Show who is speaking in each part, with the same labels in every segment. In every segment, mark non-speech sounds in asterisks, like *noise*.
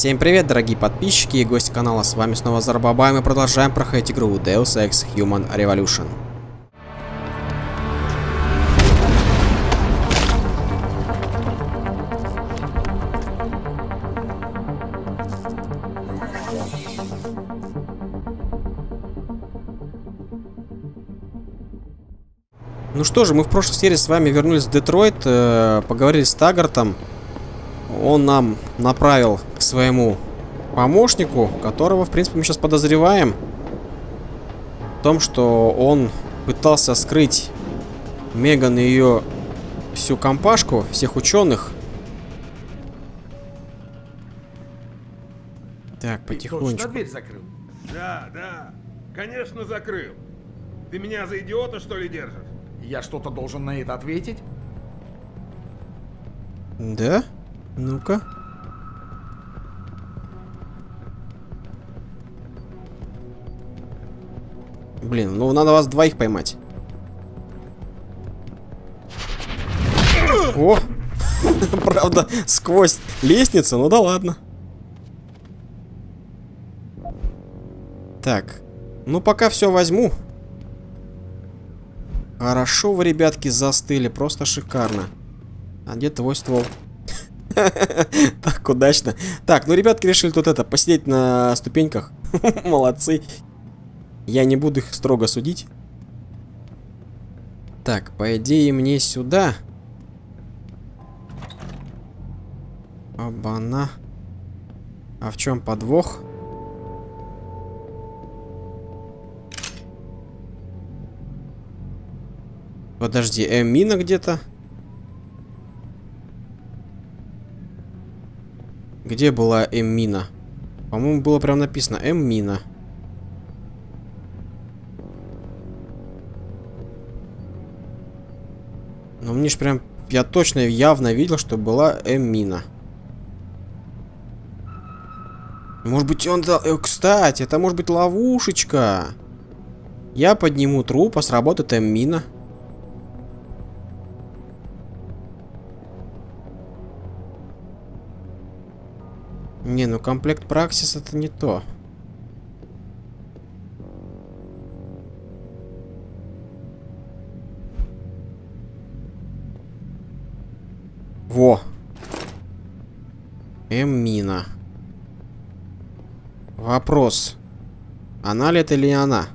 Speaker 1: Всем привет, дорогие подписчики и гости канала, с вами снова Зарбаба, и мы продолжаем проходить игру Deus Ex Human Revolution. Ну что же, мы в прошлой серии с вами вернулись в Детройт, э, поговорили с Таггартом. Он нам направил к своему помощнику, которого, в принципе, мы сейчас подозреваем в том, что он пытался скрыть Меган и ее всю компашку, всех ученых. Так, потихонечку.
Speaker 2: дверь закрыл?
Speaker 3: Да, да, конечно закрыл. Ты меня за идиота, что ли, держишь?
Speaker 2: Я что-то должен на это ответить?
Speaker 1: Да? Ну-ка. Блин, ну надо вас двоих поймать. О! *laughs* Правда, сквозь лестницу, ну да ладно. Так, ну пока все возьму. Хорошо вы, ребятки, застыли, просто шикарно. А где твой ствол? *laughs* Так удачно. Так, ну ребятки решили тут это, посидеть на ступеньках. *laughs* Молодцы. Я не буду их строго судить. Так, по идее мне сюда. Обана. А в чем подвох? Подожди, э, где-то? Где была М-мина? По-моему, было прям написано М-мина. Но мне ж прям... Я точно явно видел, что была М-мина. Может быть, он... Э, кстати, это может быть ловушечка. Я подниму труп, а сработает М-мина. Не, ну комплект Праксис это не то. Эммина. Вопрос. Она ли это или не она?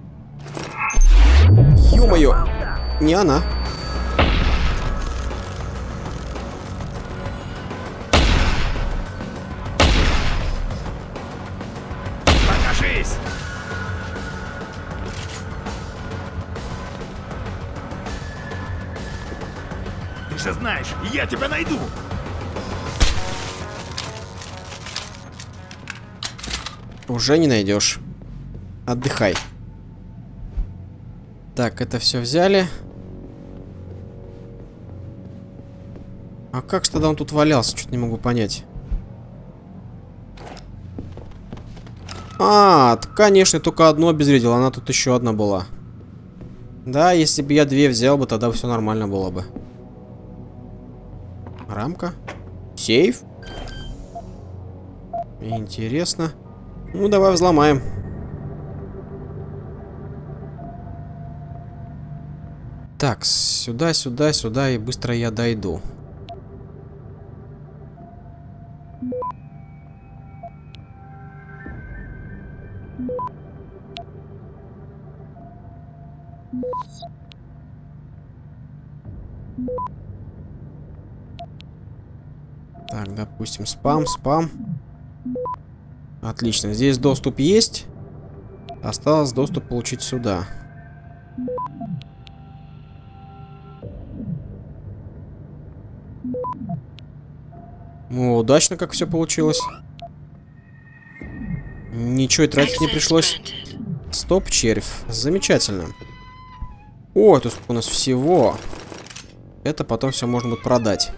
Speaker 1: Ё-моё. Не она.
Speaker 3: Покажись!
Speaker 2: Ты же знаешь, я тебя найду!
Speaker 1: Уже не найдешь. Отдыхай. Так, это все взяли. А как же тогда он тут валялся? Что-то не могу понять. А, конечно, только одну обезвредил. Она тут еще одна была. Да, если бы я две взял бы, тогда все нормально было бы. Рамка. Сейф. Интересно. Ну, давай взломаем. Так, сюда, сюда, сюда, и быстро я дойду. Так, допустим, спам, спам. Отлично, здесь доступ есть. Осталось доступ получить сюда. Ну, удачно как все получилось. Ничего и тратить не пришлось. Стоп, червь. Замечательно. О, тут у нас всего. Это потом все можно будет продать.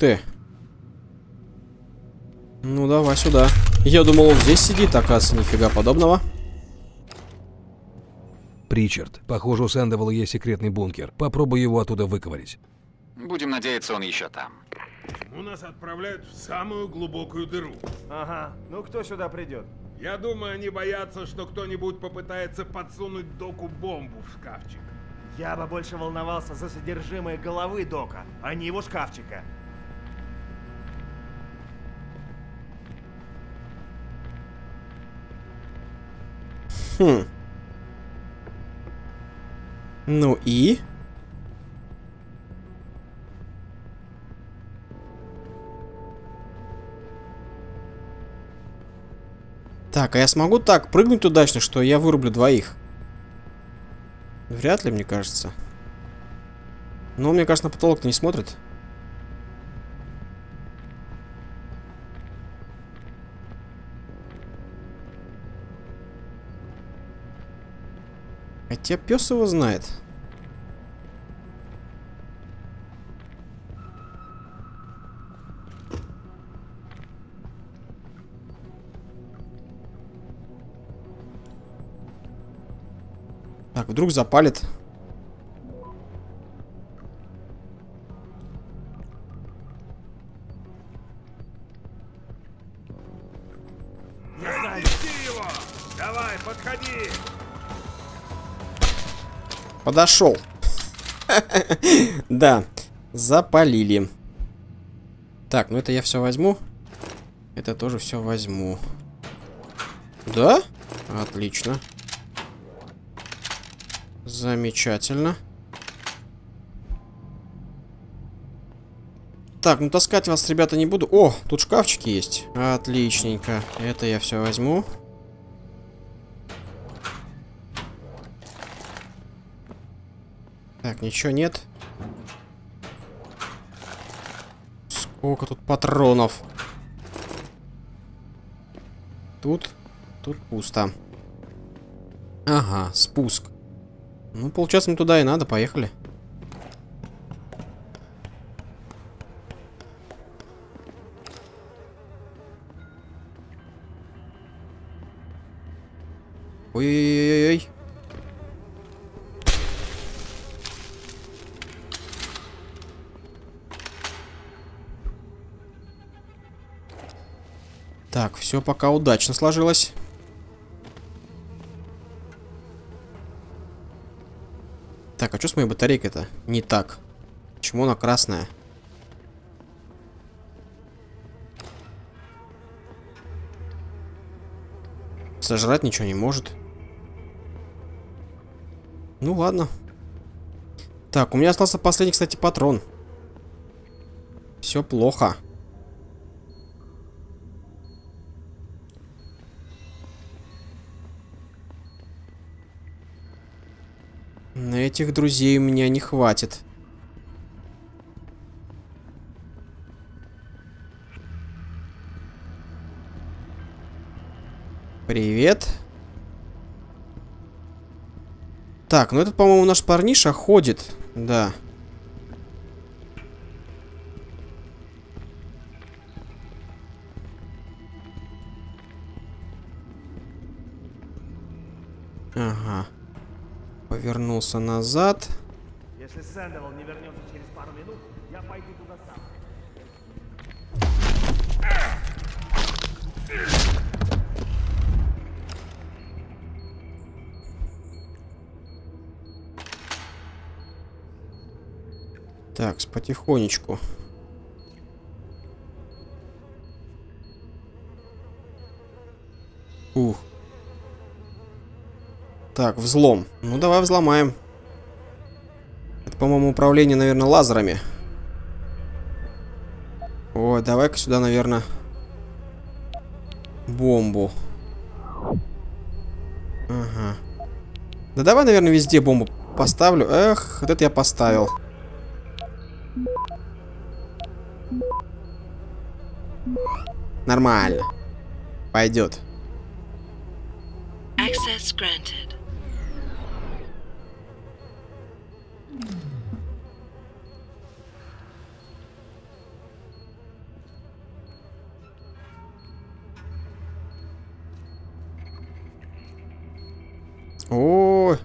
Speaker 1: Ты. Ну, давай сюда. Я думал, он здесь сидит, оказывается, нифига подобного.
Speaker 4: Причард. Похоже, у Сэндовала есть секретный бункер. Попробуй его оттуда выковырить.
Speaker 5: Будем надеяться, он еще там.
Speaker 3: У нас отправляют в самую глубокую дыру.
Speaker 6: Ага, ну кто сюда придет?
Speaker 3: Я думаю, они боятся, что кто-нибудь попытается подсунуть доку бомбу в шкафчик.
Speaker 6: Я бы больше волновался за содержимое головы Дока, а не его шкафчика.
Speaker 1: Хм. Ну и? Так, а я смогу так прыгнуть удачно, что я вырублю двоих? Вряд ли, мне кажется. Но, мне кажется, на потолок не смотрит. Хотя пес его знает. Так, вдруг запалит. Подошел. Да, запалили. Так, ну это я все возьму. Это тоже все возьму. Да? Отлично. Замечательно. Так, ну таскать вас, ребята, не буду. О, тут шкафчики есть. Отличненько. Это я все возьму. Так, ничего нет. Сколько тут патронов? Тут, тут пусто. Ага, спуск. Ну, получается, мы туда и надо, поехали. Ой-ой-ой-ой. Так, все пока удачно сложилось. Так, а что с моей батарейкой-то? Не так. Почему она красная? Сожрать ничего не может. Ну ладно. Так, у меня остался последний, кстати, патрон. Все плохо. На этих друзей у меня не хватит. Привет. Так, ну этот, по-моему, наш парниша ходит. Да. Ага. Повернулся назад.
Speaker 6: Если Сэндовал не вернется через пару минут, я пойду туда сам.
Speaker 1: Так, потихонечку. Ух. Так, взлом. Ну, давай взломаем. Это, по-моему, управление, наверное, лазерами. Ой, давай-ка сюда, наверное, бомбу. Ага. Да давай, наверное, везде бомбу поставлю. Эх, вот это я поставил. Нормально. Пойдет.
Speaker 7: Access granted.
Speaker 1: О,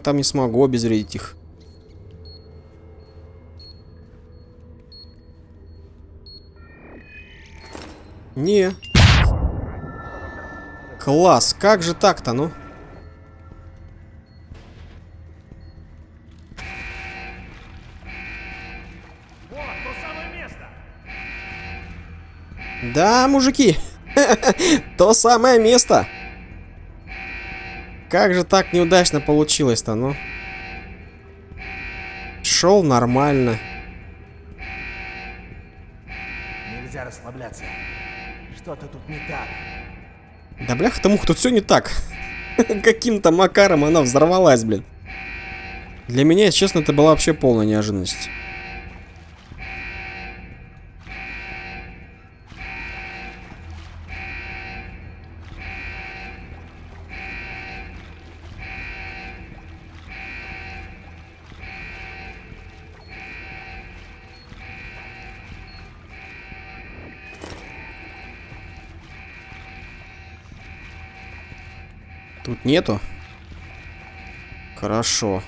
Speaker 1: там не смогу обезвредить их. Не. Класс, как же так-то, ну? Да, мужики, *laughs* то самое место. Как же так неудачно получилось-то, ну? Шел нормально.
Speaker 6: Нельзя расслабляться. Что-то тут не так.
Speaker 1: Да бляха тому, тут все не так. *laughs* Каким-то макаром она взорвалась, блин. Для меня, честно, это была вообще полная неожиданность. Тут нету? Хорошо.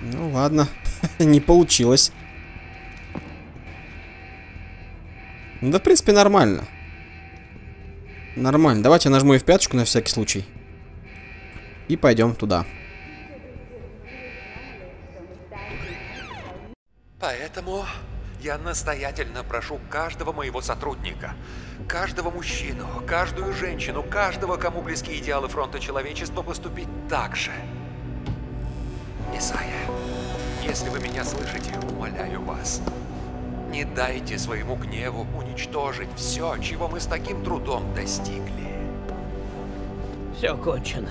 Speaker 1: Ну ладно, *laughs* не получилось. Ну да, в принципе, нормально. Нормально. Давайте я нажму в пяточку на всякий случай. И пойдем туда.
Speaker 7: Я настоятельно прошу каждого моего сотрудника, каждого мужчину, каждую женщину, каждого, кому близки идеалы фронта человечества, поступить так же. Исайя, если вы меня слышите, умоляю вас, не дайте своему гневу уничтожить все, чего мы с таким трудом достигли.
Speaker 8: Все кончено.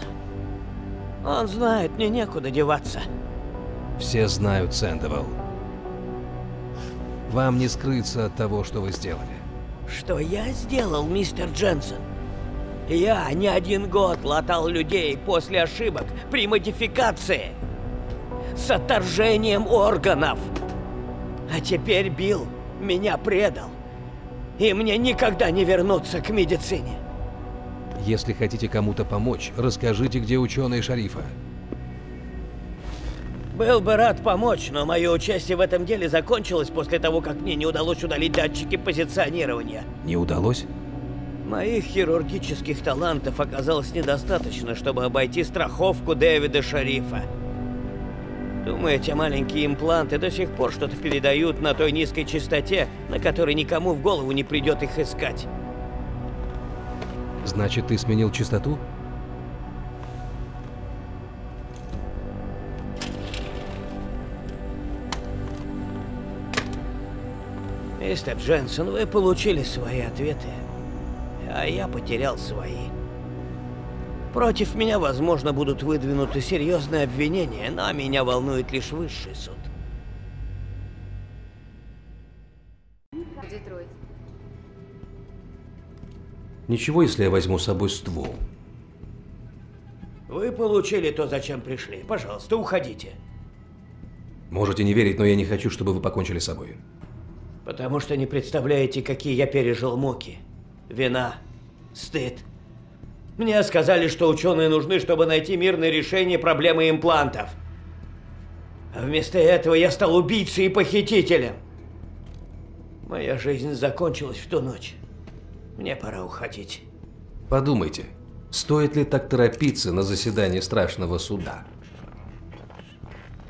Speaker 8: Он знает, мне некуда деваться.
Speaker 4: Все знают, Сэндевелл. Вам не скрыться от того, что вы сделали.
Speaker 8: Что я сделал, мистер Дженсен? Я не один год латал людей после ошибок при модификации. С отторжением органов. А теперь Билл меня предал. И мне никогда не вернуться к медицине.
Speaker 4: Если хотите кому-то помочь, расскажите, где ученые шарифа.
Speaker 8: Был бы рад помочь, но мое участие в этом деле закончилось после того, как мне не удалось удалить датчики позиционирования.
Speaker 4: Не удалось?
Speaker 8: Моих хирургических талантов оказалось недостаточно, чтобы обойти страховку Дэвида Шарифа. Думаете, маленькие импланты до сих пор что-то передают на той низкой частоте, на которой никому в голову не придет их искать?
Speaker 4: Значит, ты сменил частоту?
Speaker 8: Мистер Дженсен, вы получили свои ответы, а я потерял свои. Против меня, возможно, будут выдвинуты серьезные обвинения, но меня волнует лишь высший суд.
Speaker 9: Детройт.
Speaker 4: Ничего, если я возьму с собой ствол.
Speaker 8: Вы получили то, зачем пришли. Пожалуйста, уходите.
Speaker 4: Можете не верить, но я не хочу, чтобы вы покончили с собой.
Speaker 8: Потому что не представляете, какие я пережил муки. Вина, стыд. Мне сказали, что ученые нужны, чтобы найти мирное решение проблемы имплантов. А вместо этого я стал убийцей и похитителем. Моя жизнь закончилась в ту ночь. Мне пора уходить.
Speaker 4: Подумайте, стоит ли так торопиться на заседание страшного суда?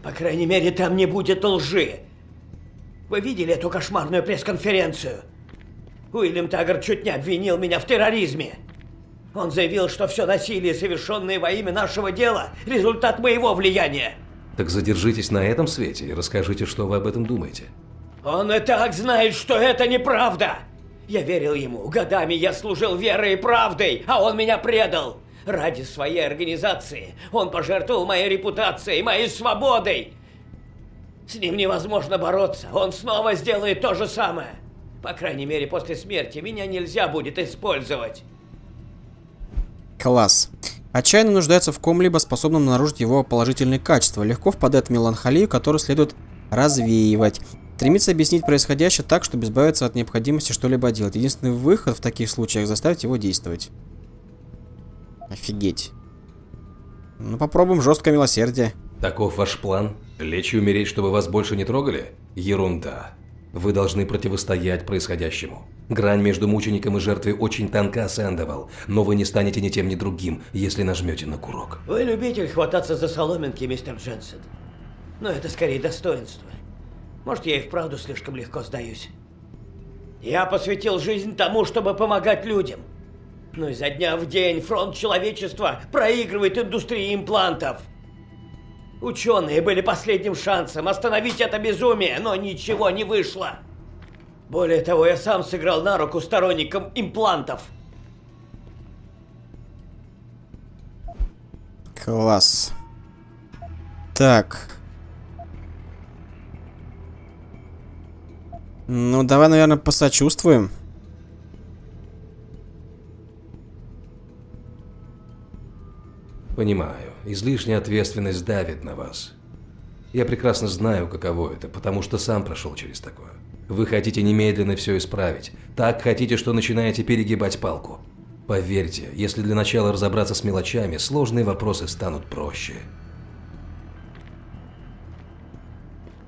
Speaker 8: По крайней мере, там не будет лжи. Вы видели эту кошмарную пресс-конференцию? Уильям Таггарт чуть не обвинил меня в терроризме. Он заявил, что все насилие, совершенное во имя нашего дела, результат моего влияния.
Speaker 4: Так задержитесь на этом свете и расскажите, что вы об этом думаете.
Speaker 8: Он и так знает, что это неправда. Я верил ему. Годами я служил верой и правдой, а он меня предал. Ради своей организации он пожертвовал моей репутацией, моей свободой. С ним невозможно бороться. Он снова сделает то же самое. По крайней мере, после смерти меня нельзя будет использовать.
Speaker 1: Класс. Отчаянно нуждается в ком-либо, способном нарушить его положительные качества. Легко впадает в меланхолию, которую следует развеивать. Стремится объяснить происходящее так, чтобы избавиться от необходимости что-либо делать. Единственный выход в таких случаях заставить его действовать. Офигеть. Ну попробуем жесткое милосердие.
Speaker 4: Таков ваш план? Лечь и умереть, чтобы вас больше не трогали? Ерунда. Вы должны противостоять происходящему. Грань между мучеником и жертвой очень тонка, Сэндовал, но вы не станете ни тем, ни другим, если нажмете на курок.
Speaker 8: Вы любитель хвататься за соломинки, мистер Дженсен. Но это скорее достоинство. Может, я и вправду слишком легко сдаюсь. Я посвятил жизнь тому, чтобы помогать людям. Но изо дня в день фронт человечества проигрывает индустрии имплантов. Ученые были последним шансом остановить это безумие, но ничего не вышло. Более того, я сам сыграл на руку сторонникам имплантов.
Speaker 1: Класс. Так. Ну, давай, наверное, посочувствуем.
Speaker 4: Понимаю, излишняя ответственность давит на вас. Я прекрасно знаю, каково это, потому что сам прошел через такое. Вы хотите немедленно все исправить. Так хотите, что начинаете перегибать палку. Поверьте, если для начала разобраться с мелочами, сложные вопросы станут проще.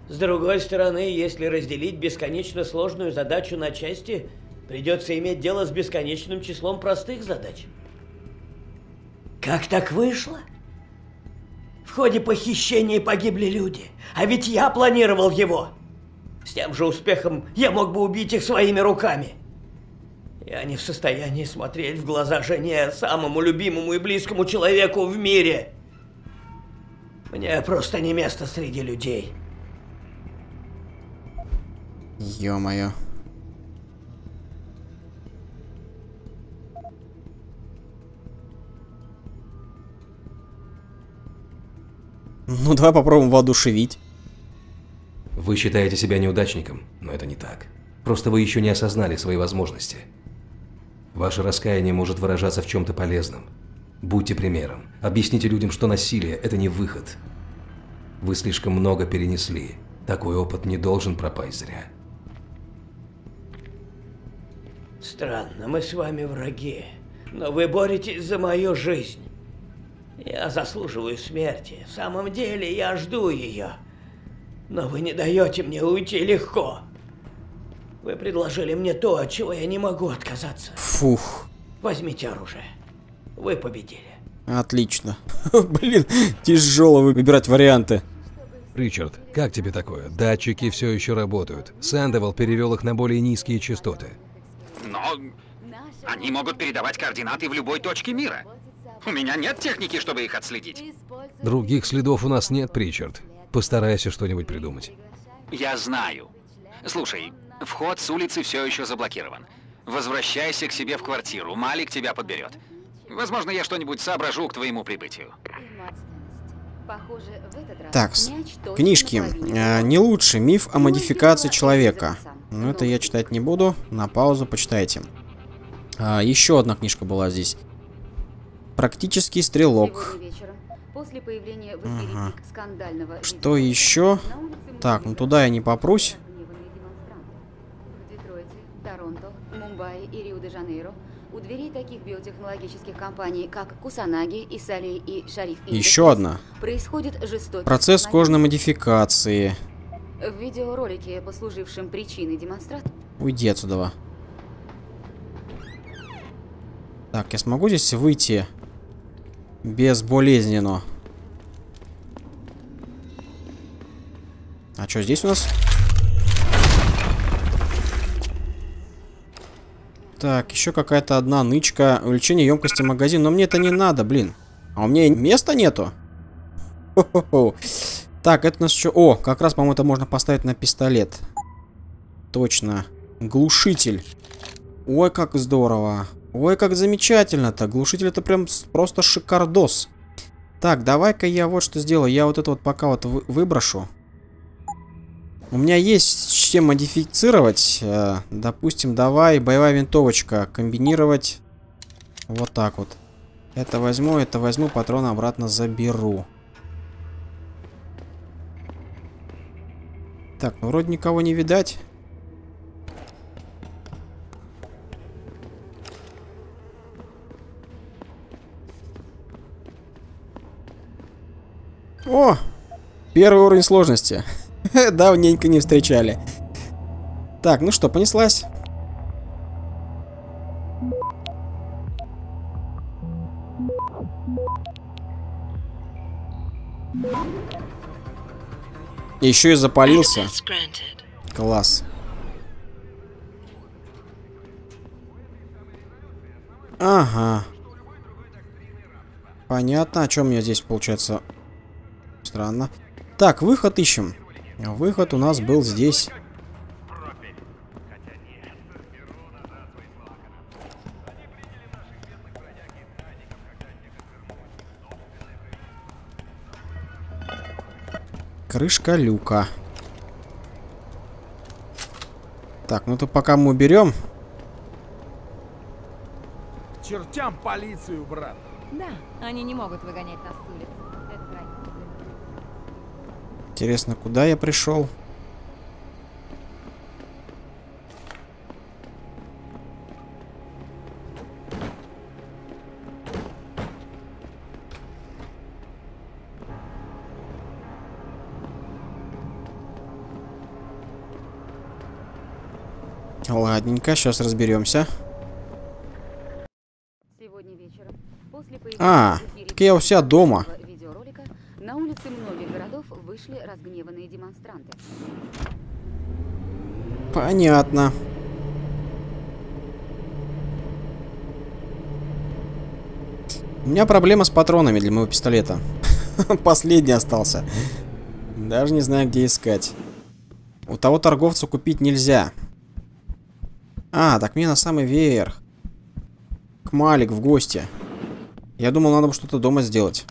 Speaker 8: С другой стороны, если разделить бесконечно сложную задачу на части, придется иметь дело с бесконечным числом простых задач. Как так вышло? В ходе похищения погибли люди, а ведь я планировал его. С тем же успехом я мог бы убить их своими руками. Я не в состоянии смотреть в глаза жене, самому любимому и близкому человеку в мире. Мне просто не место среди людей.
Speaker 1: Ё-моё. Ну, давай попробуем воодушевить.
Speaker 4: Вы считаете себя неудачником, но это не так. Просто вы еще не осознали свои возможности. Ваше раскаяние может выражаться в чем-то полезном. Будьте примером. Объясните людям, что насилие – это не выход. Вы слишком много перенесли. Такой опыт не должен пропасть зря.
Speaker 8: Странно, мы с вами враги, но вы боретесь за мою жизнь. Я заслуживаю смерти. В самом деле, я жду ее. Но вы не даете мне уйти легко. Вы предложили мне то, от чего я не могу отказаться.
Speaker 1: Фух.
Speaker 8: Возьмите оружие. Вы победили.
Speaker 1: Отлично. *laughs* Блин, тяжело выбирать варианты.
Speaker 4: Ричард, как тебе такое? Датчики все еще работают. Сэндовал перевел их на более низкие частоты.
Speaker 5: Но они могут передавать координаты в любой точке мира. У меня нет техники, чтобы их отследить.
Speaker 4: Других следов у нас нет, Ричард. Постарайся что-нибудь придумать.
Speaker 5: Я знаю. Слушай, вход с улицы все еще заблокирован. Возвращайся к себе в квартиру, Малик тебя подберет. Возможно, я что-нибудь соображу к твоему прибытию.
Speaker 1: Так, книжки. Э, не лучше. Миф о модификации человека. Но это я читать не буду. На паузу почитайте. А, еще одна книжка была здесь. Практический стрелок. Ага. Что еще? Так, ну туда я не попрусь.
Speaker 9: у дверей таких биотехнологических компаний, как Кусанаги, Исали и Шариф
Speaker 1: Еще одна.
Speaker 9: Происходит жестокий
Speaker 1: Процесс кожной модификации.
Speaker 9: В видеоролике, послужившем причиной демонстрации...
Speaker 1: Уйди отсюда. Так, я смогу здесь выйти безболезненно? А что здесь у нас? Так, еще какая-то одна нычка. Увеличение емкости магазина. Но мне это не надо, блин. А у меня места нету. Хо -хо -хо. Так, это у нас еще... О, как раз, по-моему, это можно поставить на пистолет. Точно. Глушитель. Ой, как здорово. Ой, как замечательно-то. Глушитель это прям просто шикардос. Так, давай-ка я вот что сделаю. Я вот это вот пока вот вы выброшу. У меня есть чем модифицировать. Э, допустим, давай боевая винтовочка комбинировать вот так вот. Это возьму, это возьму, патроны обратно заберу. Так, ну вроде никого не видать. О! Первый уровень сложности. *laughs* Давненько не встречали. Так, ну что, понеслась. Еще и запалился. Класс. Ага. Понятно, о чем мне здесь получается. Странно. Так, выход ищем. Выход у нас был здесь. Крышка люка. Так, ну то пока мы уберем.
Speaker 2: Чертям полицию, брат.
Speaker 10: Да, они не могут выгонять нас с улиц.
Speaker 1: Интересно, куда я пришел? Ладненько, сейчас разберемся.
Speaker 9: Сегодня вечером, после
Speaker 1: А, так я у себя дома. Понятно. У меня проблема с патронами для моего пистолета. *laughs* Последний остался. Даже не знаю, где искать. У того торговца купить нельзя. А, так мне на самый верх. К Малик в гости. Я думал, надо бы что-то дома сделать.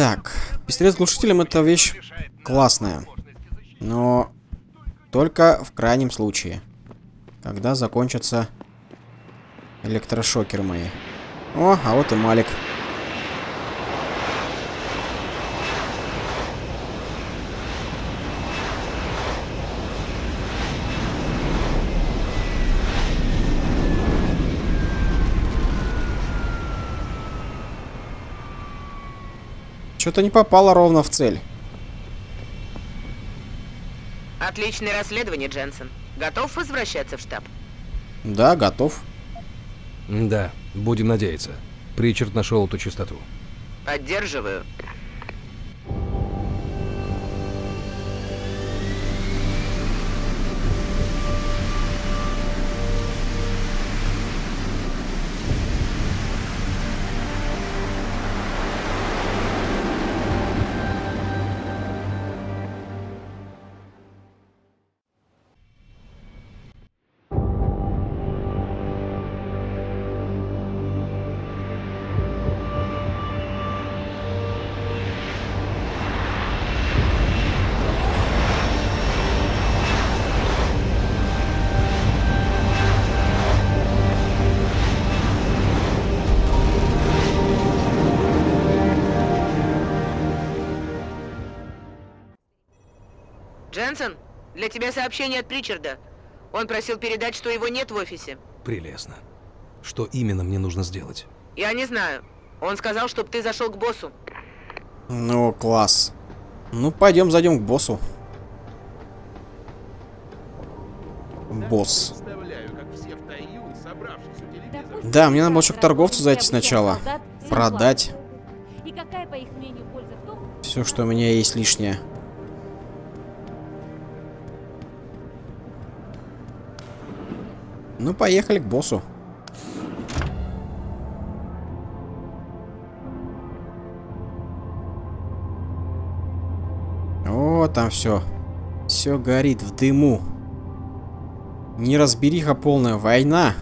Speaker 1: Так, пистолет с глушителем это вещь классная. Но только в крайнем случае. Когда закончатся электрошокеры мои. О, а вот и Малик. Что-то не попало ровно в цель.
Speaker 11: Отличное расследование, Дженсен. Готов возвращаться в штаб?
Speaker 1: Да, готов.
Speaker 4: Да, будем надеяться. Причард нашел эту частоту.
Speaker 11: Поддерживаю. Для тебя сообщение от Причарда. Он просил передать, что его нет в офисе.
Speaker 4: Прелестно. Что именно мне нужно сделать?
Speaker 11: Я не знаю. Он сказал, чтобы ты зашел к боссу.
Speaker 1: Ну, класс. Ну, пойдем зайдем к боссу. Босс.
Speaker 3: Представляю, как все втаю, собравшись у телевизора.
Speaker 1: Да, мне надо было еще к торговцу зайти сначала. Продать
Speaker 10: И какая, по их мнению, польза в том,
Speaker 1: все, что у меня есть лишнее. Ну, поехали к боссу. О, там все. Все горит в дыму. Неразбериха полная война.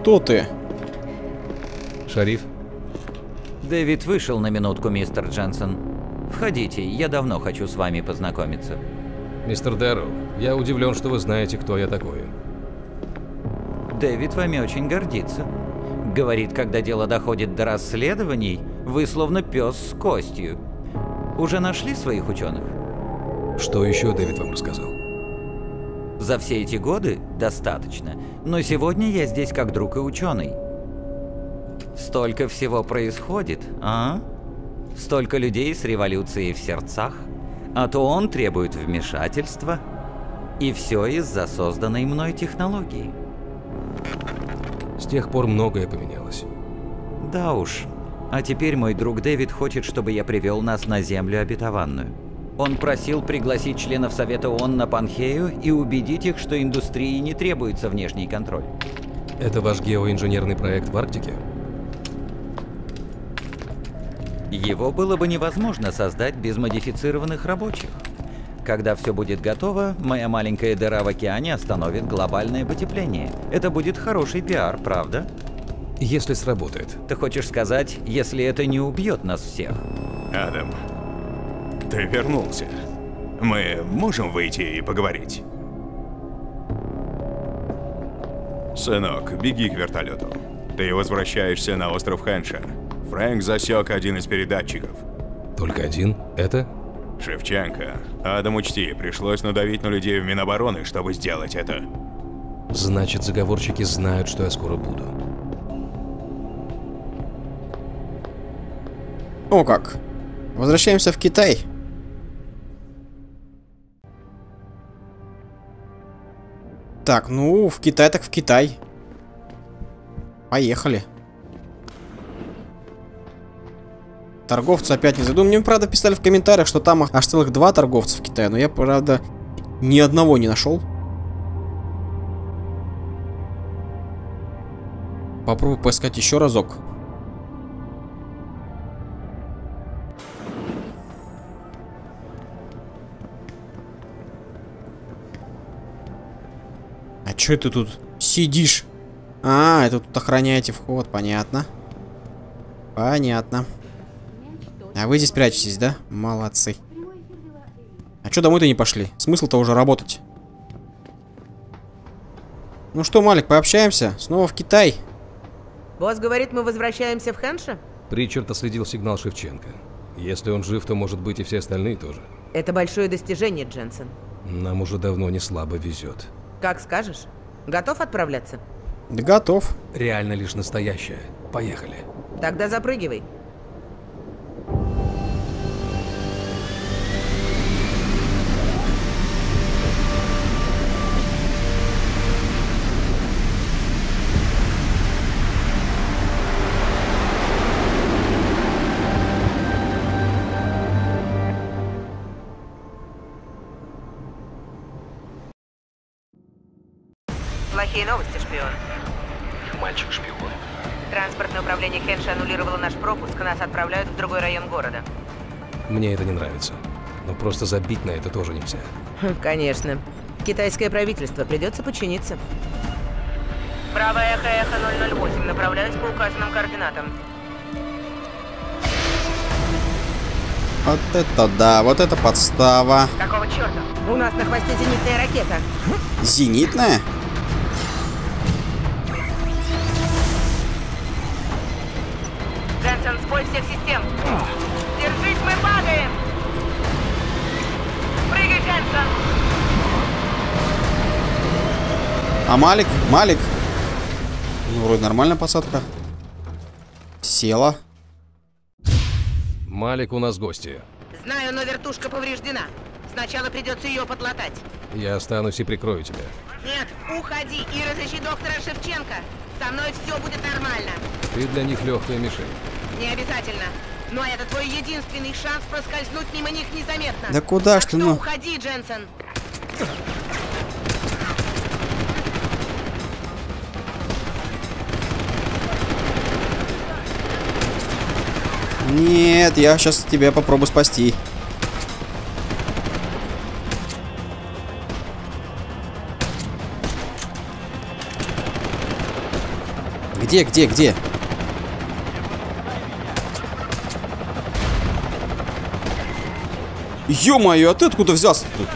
Speaker 1: Кто ты?
Speaker 4: Шариф.
Speaker 12: Дэвид вышел на минутку, мистер Дженсен. Входите, я давно хочу с вами познакомиться.
Speaker 4: Мистер Дэрроу, я удивлен, что вы знаете, кто я такой.
Speaker 12: Дэвид вами очень гордится. Говорит, когда дело доходит до расследований, вы словно пес с костью. Уже нашли своих ученых?
Speaker 4: Что еще Дэвид вам рассказал?
Speaker 12: За все эти годы достаточно, но сегодня я здесь как друг и ученый. Столько всего происходит, а? Столько людей с революцией в сердцах, а то он требует вмешательства, и все из-за созданной мной технологии.
Speaker 4: С тех пор многое поменялось.
Speaker 12: Да уж. А теперь мой друг Дэвид хочет, чтобы я привел нас на Землю обетованную. Он просил пригласить членов Совета ООН на Панхею и убедить их, что индустрии не требуется внешний контроль.
Speaker 4: Это ваш геоинженерный проект в Арктике?
Speaker 12: Его было бы невозможно создать без модифицированных рабочих. Когда все будет готово, моя маленькая дыра в океане остановит глобальное потепление. Это будет хороший пиар, правда?
Speaker 4: Если сработает.
Speaker 12: Ты хочешь сказать, если это не убьет нас всех?
Speaker 13: Адам, ты вернулся. Мы можем выйти и поговорить? Сынок, беги к вертолету. Ты возвращаешься на остров Хэнша. Фрэнк засек один из передатчиков.
Speaker 4: Только один? Это?
Speaker 13: Шевченко. Адам, учти, пришлось надавить на людей в Минобороны, чтобы сделать это.
Speaker 4: Значит, заговорщики знают, что я скоро буду.
Speaker 1: О как. Возвращаемся в Китай. Так, ну, в Китай так в Китай. Поехали. Торговцы опять не зайду. Мне, правда, писали в комментариях, что там аж целых два торговца в Китае. Но я, правда, ни одного не нашел. Попробую поискать еще разок. А чё ты тут сидишь? А, это тут охраняете вход, понятно. Понятно. А вы здесь прячетесь, да? Молодцы. А чё домой-то не пошли? Смысл-то уже работать. Ну что, Малик, пообщаемся? Снова в Китай.
Speaker 11: Босс говорит, мы возвращаемся в Хэнша?
Speaker 4: Причард отследил сигнал Шевченко. Если он жив, то может быть и все остальные тоже.
Speaker 11: Это большое достижение, Дженсен.
Speaker 4: Нам уже давно не слабо везет.
Speaker 11: Как скажешь. Готов отправляться?
Speaker 1: Да готов.
Speaker 4: Реально лишь настоящее. Поехали.
Speaker 11: Тогда запрыгивай. Плохие новости, шпион.
Speaker 4: Мальчик-шпион.
Speaker 11: Транспортное управление Хенша аннулировало наш пропуск, нас отправляют в другой район города.
Speaker 4: Мне это не нравится. Но просто забить на это тоже нельзя.
Speaker 11: Хм, Конечно. Китайское правительство придется подчиниться. Браво Эхо Эхо 008, направляюсь по указанным координатам.
Speaker 1: Вот это да, вот это подстава.
Speaker 11: Какого черта? У нас на хвосте зенитная ракета.
Speaker 1: Зенитная?
Speaker 11: Всех систем. Держись, мы падаем! Прыгай, Дженсен!
Speaker 1: А Малик? Малик? Ну, вроде нормальная посадка. Села.
Speaker 4: Малик, у нас гости.
Speaker 11: Знаю, но вертушка повреждена. Сначала придется ее подлатать.
Speaker 4: Я останусь и прикрою тебя.
Speaker 11: Нет, уходи и разыщи доктора Шевченко. Со мной все будет нормально.
Speaker 4: Ты для них легкая мишень.
Speaker 11: Не обязательно. Но это твой единственный шанс проскользнуть мимо них незаметно.
Speaker 1: Да куда ж
Speaker 11: так
Speaker 1: ты,
Speaker 11: что
Speaker 1: ну?
Speaker 11: уходи, Дженсен.
Speaker 1: Нет, я сейчас тебя попробую спасти. Где, где, где? Ё-моё, а ты откуда взялся тут?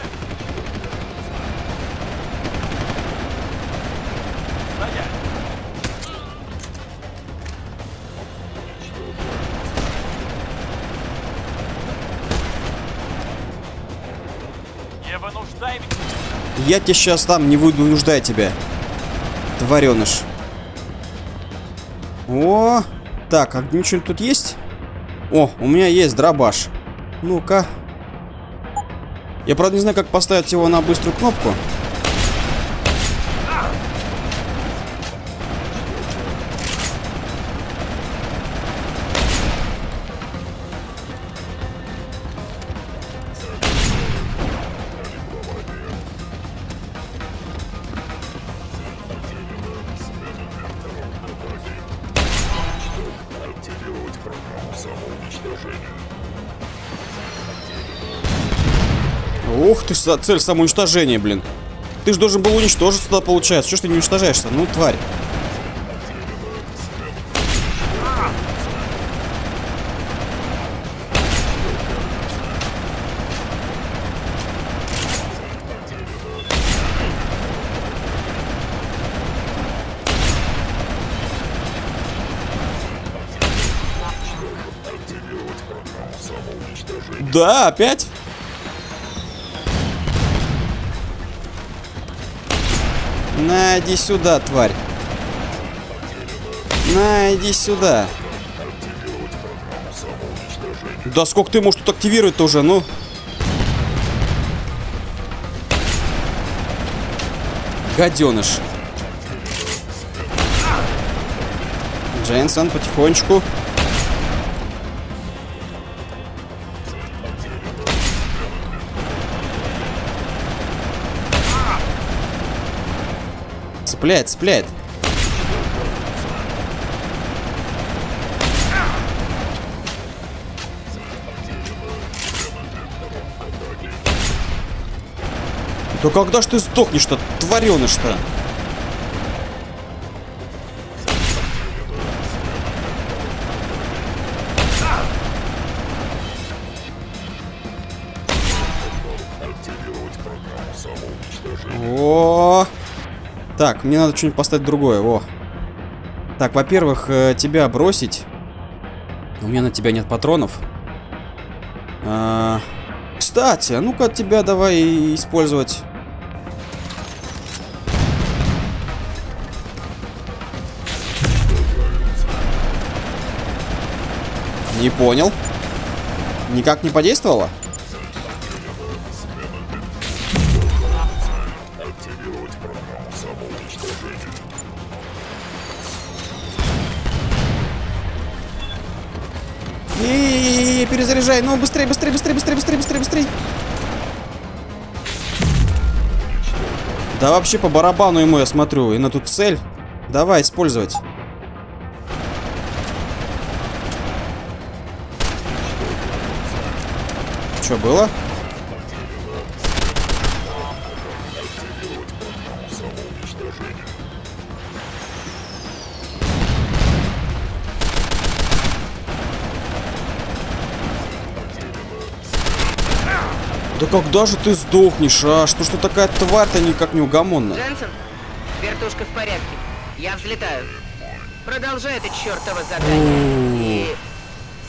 Speaker 1: Я тебе сейчас там не выйду нуждая тебя. Твареныш. О, так, а ничего тут есть? О, у меня есть дробаш. Ну-ка. Я, правда, не знаю, как поставить его на быструю кнопку. Цель самоуничтожения, блин. Ты же должен был уничтожиться тогда, получается. Чего ж ты не уничтожаешься? Ну, тварь. Да, опять? На, иди сюда, тварь. На, иди сюда. Да сколько ты можешь тут активировать-то уже, ну? Гаденыш. Джейнсон, потихонечку. Цепляет, цепляет. Да когда ж ты сдохнешь-то, твареныш-то? Мне надо что-нибудь поставить другое. О. Так, во-первых, э, тебя бросить. У меня на тебя нет патронов. А, Кстати, а ну-ка тебя давай использовать. Не понял. Никак не подействовало? Перезаряжай. Ну, быстрее, быстрее, быстрее, быстрее, быстрее, быстрее, быстрее. Да вообще по барабану ему, я смотрю. И на тут цель. Давай, использовать. Что было? Да когда же ты сдохнешь, а? Что ж ты такая тварь-то никак не угомонна?
Speaker 11: Дженсен, вертушка в порядке. Я взлетаю. Продолжай это чертово задание. И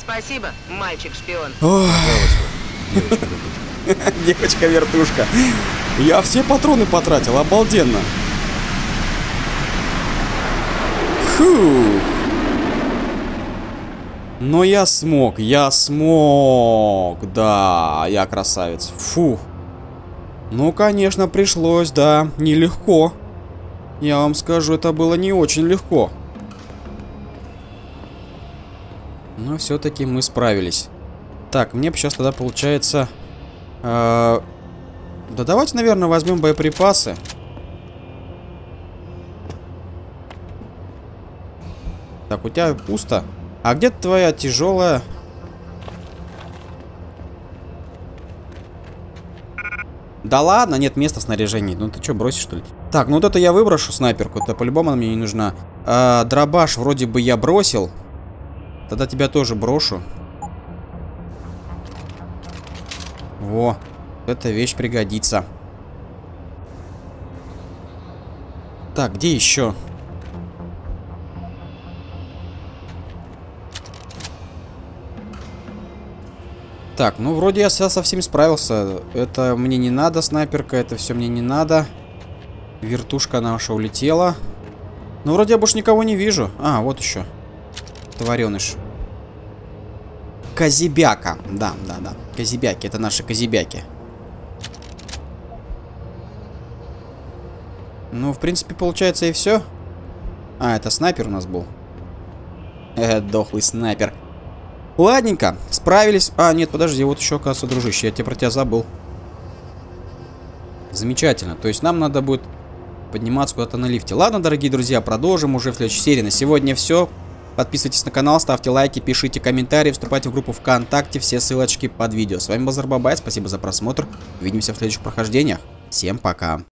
Speaker 11: спасибо, мальчик-шпион. *laughs*
Speaker 1: Девочка-вертушка. Я все патроны потратил, обалденно. Фу. Но я смог, я смог. Да, я красавец. Фу. Ну, конечно, пришлось, да, нелегко. Я вам скажу, это было не очень легко. Но все-таки мы справились. Так, мне сейчас тогда получается... э, да давайте, наверное, возьмем боеприпасы. Так, у тебя пусто. А где твоя тяжелая... Да ладно, нет места снаряжений. Ну ты что, бросишь что ли? Так, ну вот это я выброшу снайперку. Это по-любому она мне не нужна. А, дробаш вроде бы я бросил. Тогда тебя тоже брошу. Во, эта вещь пригодится. Так, где еще? Так, ну вроде я со всеми справился. Это мне не надо, снайперка, это все мне не надо. Вертушка наша улетела. Ну вроде я больше никого не вижу. А, вот еще. Твареныш. Козебяка. Да, да, да. Козебяки, это наши козебяки. Ну, в принципе, получается и все. А, это снайпер у нас был. Э, дохлый снайпер. Ладненько, справились. А, нет, подожди, вот еще, оказывается, дружище, я тебе про тебя забыл. Замечательно. То есть нам надо будет подниматься куда-то на лифте. Ладно, дорогие друзья, продолжим уже в следующей серии. На сегодня все. Подписывайтесь на канал, ставьте лайки, пишите комментарии, вступайте в группу ВКонтакте, все ссылочки под видео. С вами был Зарбабай, спасибо за просмотр. Увидимся в следующих прохождениях. Всем пока.